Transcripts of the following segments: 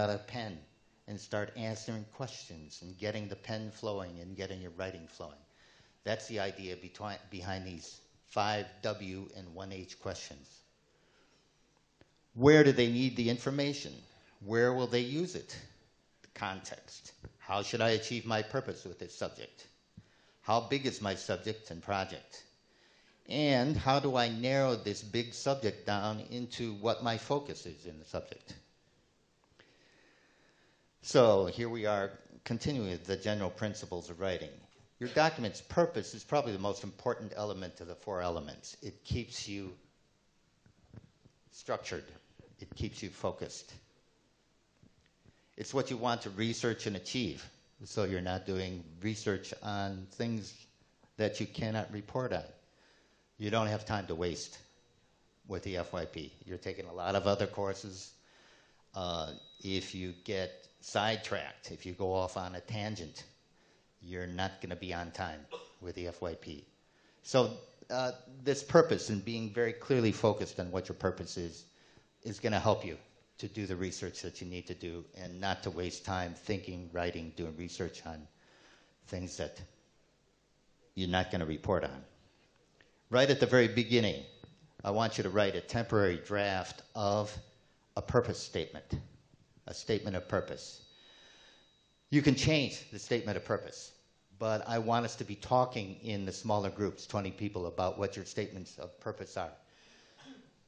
out a pen and start answering questions and getting the pen flowing and getting your writing flowing. That's the idea behind these five W and one H questions. Where do they need the information? Where will they use it? The context. How should I achieve my purpose with this subject? How big is my subject and project? And how do I narrow this big subject down into what my focus is in the subject? So here we are continuing with the general principles of writing. Your document's purpose is probably the most important element of the four elements. It keeps you structured. It keeps you focused. It's what you want to research and achieve. So you're not doing research on things that you cannot report on. You don't have time to waste with the FYP. You're taking a lot of other courses. Uh, if you get sidetracked, if you go off on a tangent, you're not going to be on time with the FYP. So uh, this purpose and being very clearly focused on what your purpose is is going to help you to do the research that you need to do and not to waste time thinking, writing, doing research on things that you're not going to report on. Right at the very beginning, I want you to write a temporary draft of a purpose statement, a statement of purpose. You can change the statement of purpose, but I want us to be talking in the smaller groups, 20 people, about what your statements of purpose are.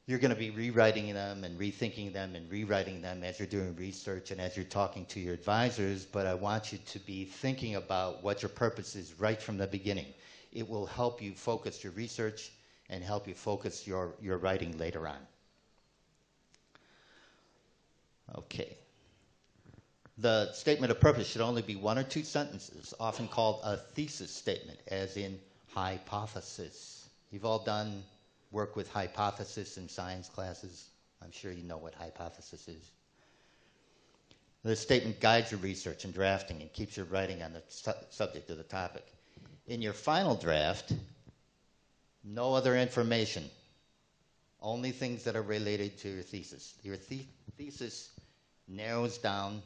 You're going to be rewriting them and rethinking them and rewriting them as you're doing research and as you're talking to your advisors, but I want you to be thinking about what your purpose is right from the beginning. It will help you focus your research and help you focus your, your writing later on. Okay. The statement of purpose should only be one or two sentences, often called a thesis statement, as in hypothesis. You've all done work with hypothesis in science classes. I'm sure you know what hypothesis is. The statement guides your research and drafting and keeps your writing on the su subject of the topic. In your final draft, no other information, only things that are related to your thesis. Your the thesis narrows down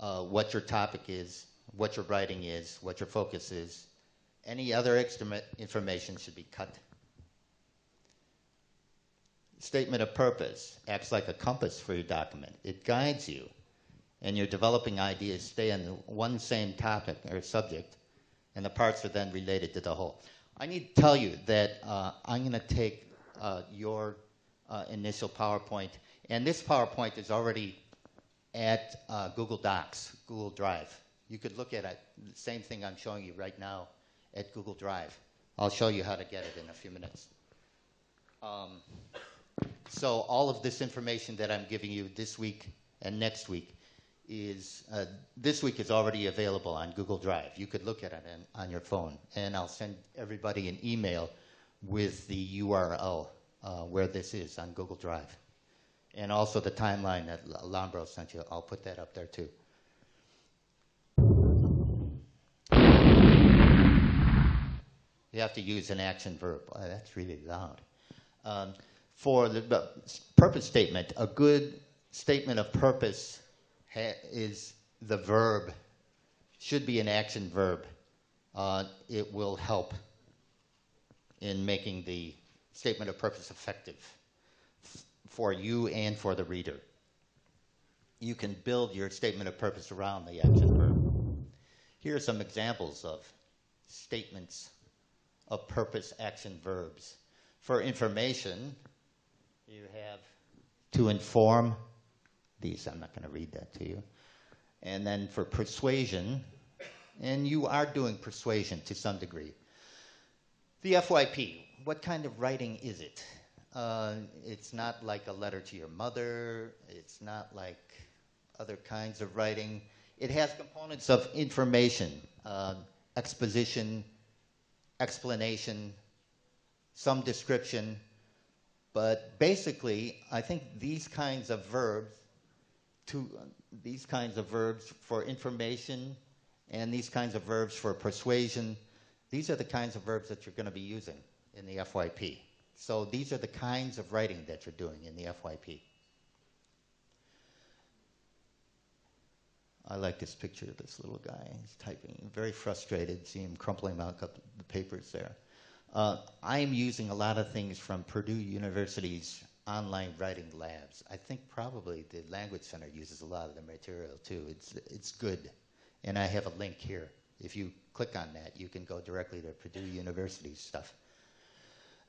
uh, what your topic is, what your writing is, what your focus is. Any other extra information should be cut. Statement of purpose acts like a compass for your document. It guides you, and your developing ideas stay on the one same topic or subject, and the parts are then related to the whole. I need to tell you that uh, I'm going to take uh, your uh, initial PowerPoint, and this PowerPoint is already at uh, Google Docs, Google Drive. You could look at it, the same thing I'm showing you right now at Google Drive. I'll show you how to get it in a few minutes. Um, so all of this information that I'm giving you this week and next week is, uh, this week is already available on Google Drive. You could look at it on, on your phone. And I'll send everybody an email with the URL uh, where this is on Google Drive and also the timeline that Lombro sent you. I'll put that up there too. You have to use an action verb. That's really loud. Um, for the purpose statement, a good statement of purpose is the verb, should be an action verb. Uh, it will help in making the statement of purpose effective for you and for the reader. You can build your statement of purpose around the action verb. Here are some examples of statements of purpose action verbs. For information, you have to inform, these, I'm not going to read that to you. And then for persuasion, and you are doing persuasion to some degree. The FYP, what kind of writing is it? Uh, it's not like a letter to your mother. It's not like other kinds of writing. It has components of information, uh, exposition, explanation, some description. But basically, I think these kinds of verbs, to, these kinds of verbs for information and these kinds of verbs for persuasion, these are the kinds of verbs that you're going to be using in the FYP. So these are the kinds of writing that you're doing in the FYP. I like this picture of this little guy. He's typing, very frustrated. See him crumpling out the papers there. Uh, I am using a lot of things from Purdue University's online writing labs. I think probably the Language Center uses a lot of the material too. It's, it's good. And I have a link here. If you click on that, you can go directly to Purdue University's stuff.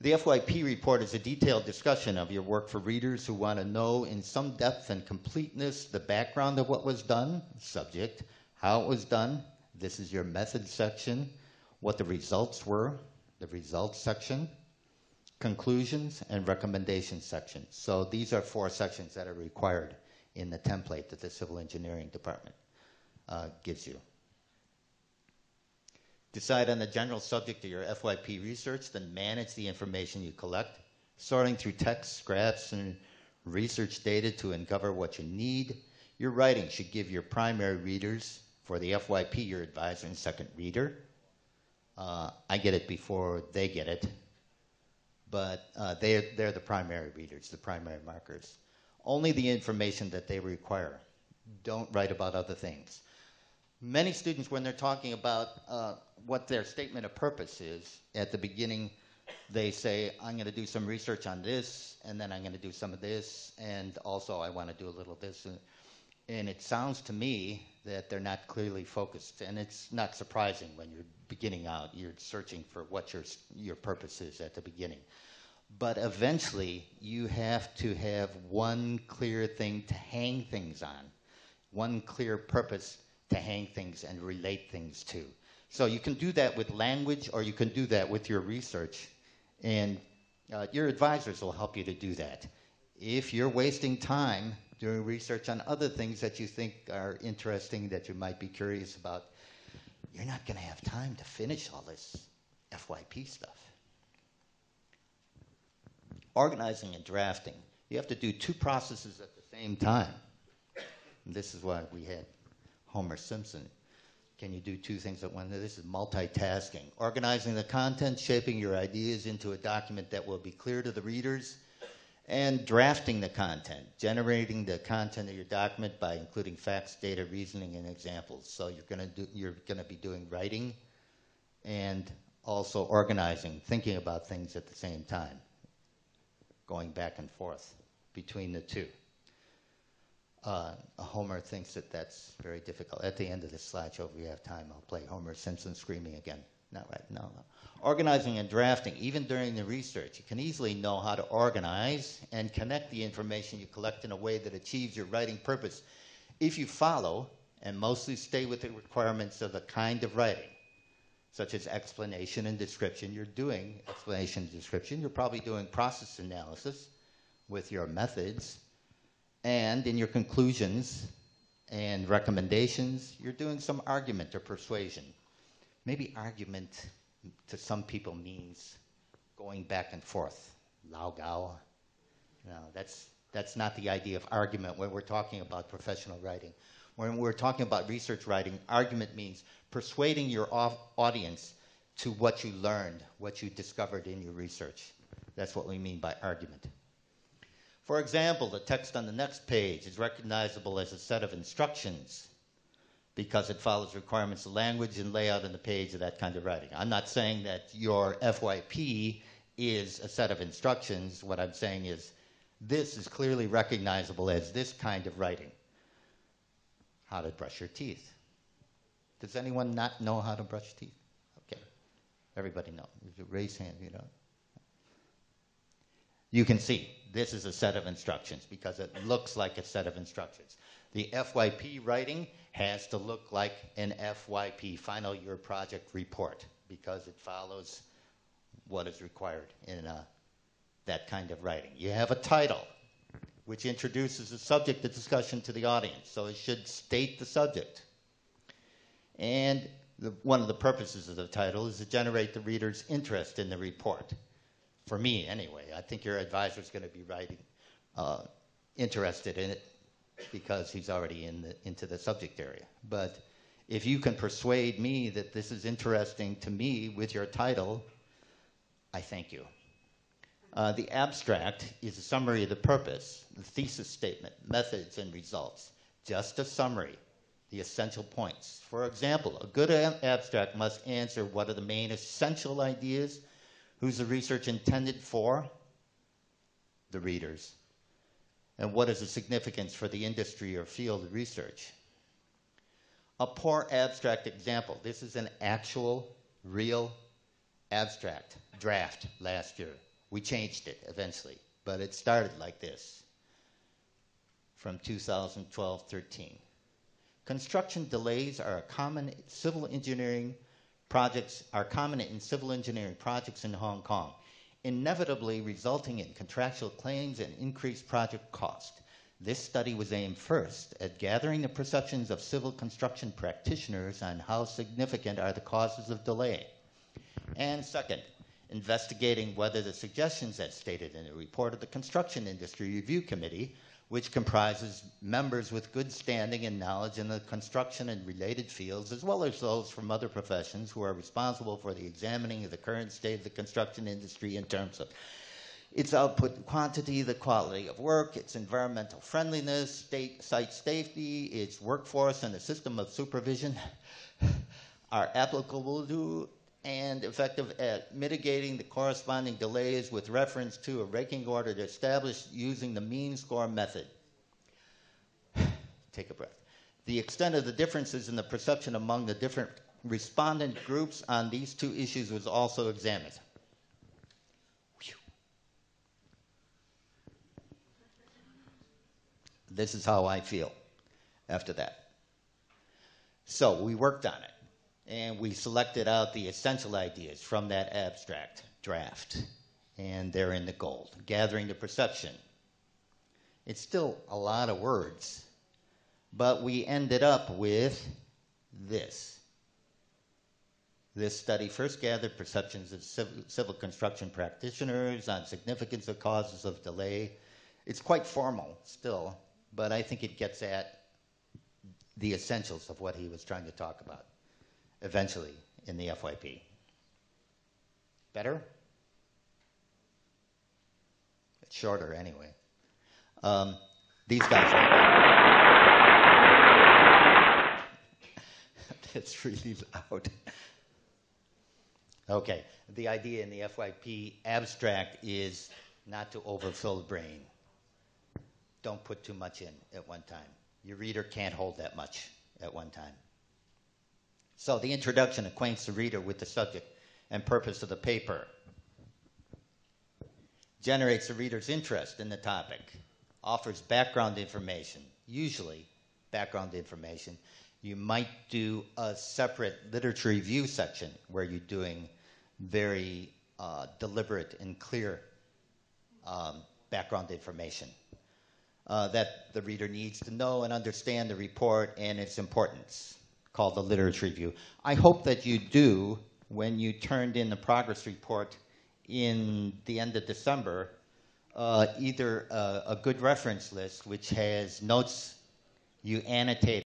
The FYP report is a detailed discussion of your work for readers who want to know in some depth and completeness the background of what was done, subject, how it was done. This is your method section, what the results were, the results section, conclusions, and recommendations section. So these are four sections that are required in the template that the Civil Engineering Department uh, gives you. Decide on the general subject of your FYP research, then manage the information you collect, sorting through text, scraps, and research data to uncover what you need. Your writing should give your primary readers, for the FYP, your advisor and second reader. Uh, I get it before they get it, but uh, they're, they're the primary readers, the primary markers. Only the information that they require. Don't write about other things. Many students, when they're talking about uh, what their statement of purpose is, at the beginning, they say, I'm going to do some research on this, and then I'm going to do some of this, and also I want to do a little this. And, and it sounds to me that they're not clearly focused, and it's not surprising when you're beginning out, you're searching for what your, your purpose is at the beginning. But eventually, you have to have one clear thing to hang things on, one clear purpose to hang things and relate things to. So you can do that with language or you can do that with your research. And uh, your advisors will help you to do that. If you're wasting time doing research on other things that you think are interesting, that you might be curious about, you're not going to have time to finish all this FYP stuff. Organizing and drafting. You have to do two processes at the same time. And this is why we had Homer Simpson. Can you do two things at once? This is multitasking. Organizing the content, shaping your ideas into a document that will be clear to the readers, and drafting the content, generating the content of your document by including facts, data, reasoning, and examples. So you're to do, you're going to be doing writing and also organizing, thinking about things at the same time, going back and forth between the two. Uh, Homer thinks that that's very difficult. At the end of this slideshow, if we have time, I'll play Homer Simpson screaming again. Not right, no, no. Organizing and drafting, even during the research, you can easily know how to organize and connect the information you collect in a way that achieves your writing purpose if you follow and mostly stay with the requirements of the kind of writing, such as explanation and description. You're doing explanation and description. You're probably doing process analysis with your methods and in your conclusions and recommendations, you're doing some argument or persuasion. Maybe argument to some people means going back and forth, lao gao. No, that's, that's not the idea of argument when we're talking about professional writing. When we're talking about research writing, argument means persuading your audience to what you learned, what you discovered in your research. That's what we mean by argument. For example, the text on the next page is recognizable as a set of instructions because it follows requirements of language and layout on the page of that kind of writing. I'm not saying that your FYP is a set of instructions. What I'm saying is this is clearly recognizable as this kind of writing. How to brush your teeth. Does anyone not know how to brush teeth? Okay. Everybody knows. Raise hand, you know. You can see this is a set of instructions because it looks like a set of instructions. The FYP writing has to look like an FYP, final year project report, because it follows what is required in uh, that kind of writing. You have a title, which introduces the subject of discussion to the audience, so it should state the subject. And the, one of the purposes of the title is to generate the reader's interest in the report for me anyway. I think your advisor is going to be writing, uh, interested in it because he's already in the, into the subject area. But if you can persuade me that this is interesting to me with your title, I thank you. Uh, the abstract is a summary of the purpose, the thesis statement, methods, and results. Just a summary. the essential points. For example, a good abstract must answer what are the main essential ideas, who's the research intended for, the readers, and what is the significance for the industry or field of research. A poor abstract example. This is an actual, real abstract draft last year. We changed it eventually, but it started like this from 2012 13. Construction delays are a common civil engineering projects are common in civil engineering projects in Hong Kong, inevitably resulting in contractual claims and increased project cost. This study was aimed first at gathering the perceptions of civil construction practitioners on how significant are the causes of delay. And second, investigating whether the suggestions as stated in the report of the Construction Industry Review Committee, which comprises members with good standing and knowledge in the construction and related fields, as well as those from other professions who are responsible for the examining of the current state of the construction industry in terms of its output quantity, the quality of work, its environmental friendliness, state, site safety, its workforce, and the system of supervision are applicable to and effective at mitigating the corresponding delays with reference to a ranking order established using the mean score method. Take a breath. The extent of the differences in the perception among the different respondent groups on these two issues was also examined. Whew. This is how I feel after that. So we worked on it and we selected out the essential ideas from that abstract draft, and they're in the gold. Gathering the perception. It's still a lot of words, but we ended up with this. This study first gathered perceptions of civil, construction practitioners on significance of causes of delay. It's quite formal still, but I think it gets at the essentials of what he was trying to talk about eventually in the FYP. Better? It's shorter anyway. Um, these guys are. That's really loud. Okay, the idea in the FYP abstract is not to overfill the brain. Don't put too much in at one time. Your reader can't hold that much at one time. So the introduction acquaints the reader with the subject and purpose of the paper, generates the reader's interest in the topic, offers background information, usually background information. You might do a separate literature review section where you're doing very uh, deliberate and clear um, background information uh, that the reader needs to know and understand the report and its importance called the Literature Review. I hope that you do when you turned in the progress report in the end of December, uh, either a, a good reference list which has notes you annotate